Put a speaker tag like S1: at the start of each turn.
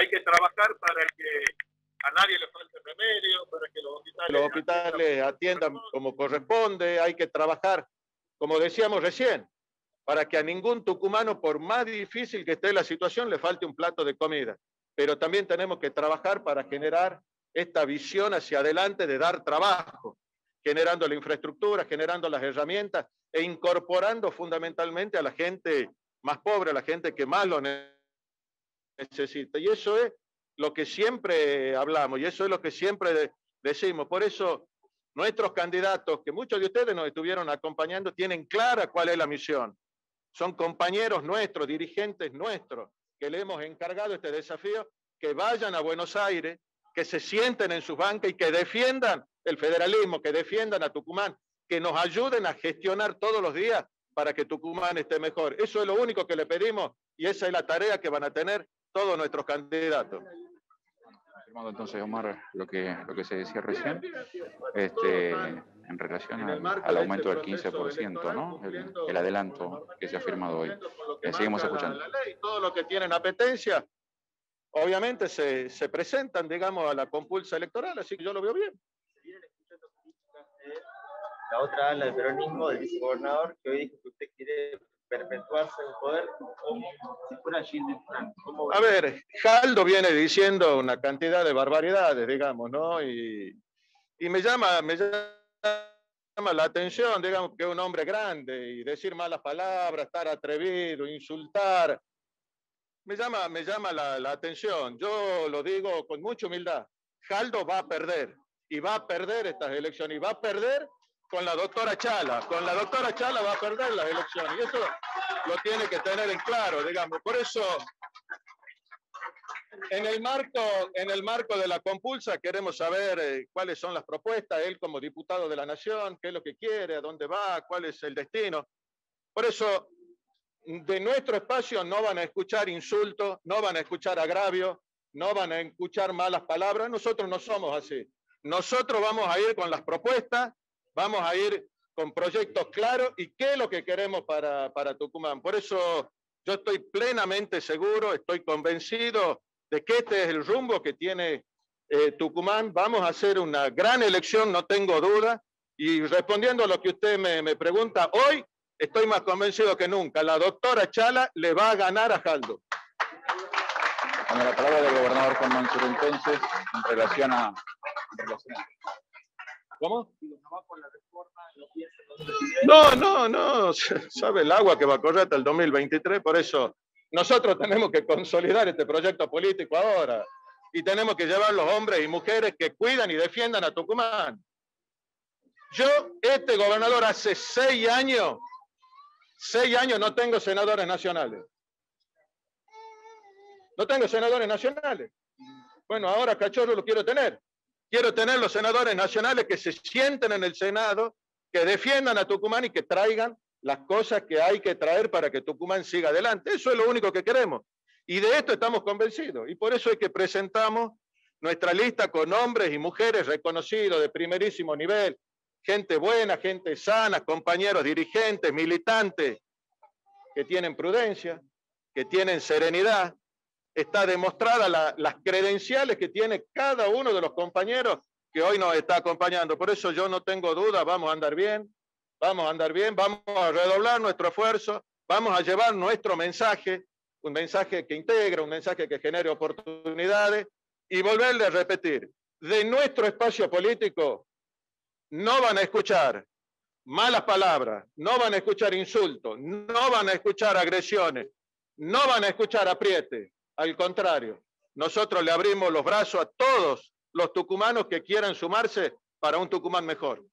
S1: Hay que trabajar para que a nadie le falte remedio, para que los hospitales,
S2: los hospitales atiendan como corresponde, hay que trabajar, como decíamos recién, para que a ningún tucumano, por más difícil que esté la situación, le falte un plato de comida. Pero también tenemos que trabajar para generar esta visión hacia adelante de dar trabajo, generando la infraestructura, generando las herramientas e incorporando fundamentalmente a la gente más pobre, a la gente que más lo necesita. Y eso es lo que siempre hablamos y eso es lo que siempre decimos. Por eso nuestros candidatos, que muchos de ustedes nos estuvieron acompañando, tienen clara cuál es la misión. Son compañeros nuestros, dirigentes nuestros, que le hemos encargado este desafío, que vayan a Buenos Aires, que se sienten en sus bancas y que defiendan el federalismo, que defiendan a Tucumán, que nos ayuden a gestionar todos los días para que Tucumán esté mejor. Eso es lo único que le pedimos y esa es la tarea que van a tener todos nuestros candidatos.
S3: Entonces, Omar, lo que, lo que se decía recién, este, en relación al, aumento del 15%, ¿no? El, adelanto que se ha firmado hoy. Eh, seguimos escuchando.
S2: todo lo que tienen apetencia, obviamente se, se presentan, digamos, a la compulsa electoral, así que yo lo veo bien
S4: la otra ala del peronismo, del vicegobernador, que hoy dijo que usted quiere perpetuarse en el poder como si fuera Gilles
S2: A ver, Jaldo viene diciendo una cantidad de barbaridades, digamos, ¿no? Y, y me, llama, me llama la atención, digamos, que un hombre grande y decir malas palabras, estar atrevido, insultar. Me llama, me llama la, la atención. Yo lo digo con mucha humildad. Jaldo va a perder y va a perder estas elecciones y va a perder con la doctora Chala. Con la doctora Chala va a perder las elecciones. Y eso lo tiene que tener en claro, digamos. Por eso, en el marco, en el marco de la compulsa queremos saber eh, cuáles son las propuestas, él como diputado de la Nación, qué es lo que quiere, a dónde va, cuál es el destino. Por eso, de nuestro espacio no van a escuchar insultos, no van a escuchar agravios, no van a escuchar malas palabras. Nosotros no somos así. Nosotros vamos a ir con las propuestas Vamos a ir con proyectos claros y qué es lo que queremos para, Tucumán. Por eso yo estoy plenamente seguro, estoy convencido de que este es el rumbo que tiene eh, Tucumán. Vamos a hacer una gran elección, no tengo duda. Y respondiendo a lo que usted me, me pregunta, hoy estoy más convencido que nunca. La doctora Chala le va a ganar a Jaldo.
S3: la palabra del gobernador Juan Mansur entonces en relación a, en relación a
S2: ¿Cómo? No, no, no, sabe el agua que va a correr hasta el 2023, por eso nosotros tenemos que consolidar este proyecto político ahora y tenemos que llevar los hombres y mujeres que cuidan y defiendan a Tucumán. Yo, este gobernador, hace seis años, seis años no tengo senadores nacionales. No tengo senadores nacionales. Bueno, ahora Cachorro lo quiero tener. Quiero tener los senadores nacionales que se sienten en el Senado, que defiendan a Tucumán y que traigan las cosas que hay que traer para que Tucumán siga adelante. Eso es lo único que queremos. Y de esto estamos convencidos. Y por eso es que presentamos nuestra lista con hombres y mujeres reconocidos de primerísimo nivel, gente buena, gente sana, compañeros dirigentes, militantes, que tienen prudencia, que tienen serenidad, está demostrada las credenciales que tiene cada uno de los compañeros que hoy nos está acompañando. Por eso yo no tengo duda, vamos a andar bien, vamos a andar bien, vamos a redoblar nuestro esfuerzo, vamos a llevar nuestro mensaje, un mensaje que integra, un mensaje que genere oportunidades y volverle a repetir, de nuestro espacio político no van a escuchar malas palabras, no van a escuchar insultos, no van a escuchar agresiones, no van a escuchar apriete, al contrario, nosotros le abrimos los brazos a todos los tucumanos que quieran sumarse para un Tucumán mejor.